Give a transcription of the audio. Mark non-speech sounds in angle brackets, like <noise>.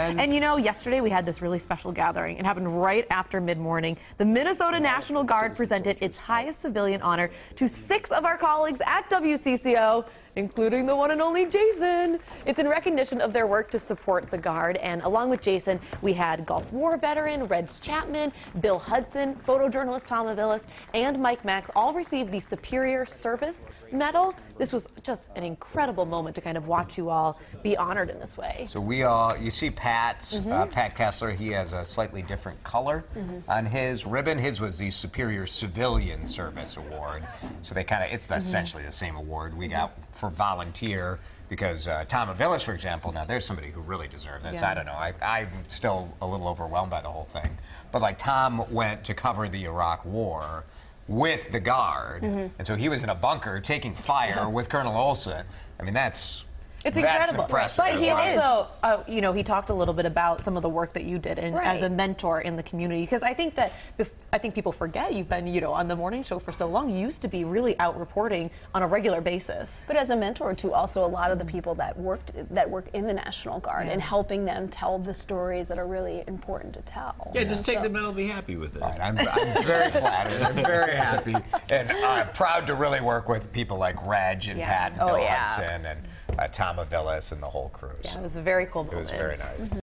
And you know, yesterday we had this really special gathering. It happened right after mid morning. The Minnesota National Guard presented its highest civilian honor to six of our colleagues at WCCO including the one and only Jason. It's in recognition of their work to support the Guard. And along with Jason, we had Gulf War veteran Reg Chapman, Bill Hudson, photojournalist Tom Aviles, and Mike Max all received the Superior Service Medal. This was just an incredible moment to kind of watch you all be honored in this way. So we all, you see Pat's, uh, Mm-hmm. Pat Kessler, he has a slightly different color on his ribbon. His was the Superior Civilian Service Award. So they kind of, it's Mm-hmm. essentially the same award we got for volunteer because uh, Tom Aviles, for example, now there's somebody who really deserved this. Yeah. I don't know. I, I'm still a little overwhelmed by the whole thing. But like Tom went to cover the Iraq War with the Guard. Mm-hmm. And so he was in a bunker taking fire <laughs> with Colonel Olson. I mean, that's. It's That's incredible. impressive. But he It is. also, uh, you know, he talked a little bit about some of the work that you did in, as a mentor in the community. Because I think that, bef- I think people forget you've been, you know, on the morning show for so long. You used to be really out reporting on a regular basis. But as a mentor to also a lot of the people that worked that work in the National Guard Yeah. and helping them tell the stories that are really important to tell. Yeah, just take So- the medal, be happy with it. All right, I'm, I'm very flattered. I'm very happy. And I'm proud to really work with people like Reg and Yeah. Pat and Oh, Bill yeah. Hudson and uh, Tom Aviles and the whole crew. Yeah, So it was a very cool it moment. was very nice.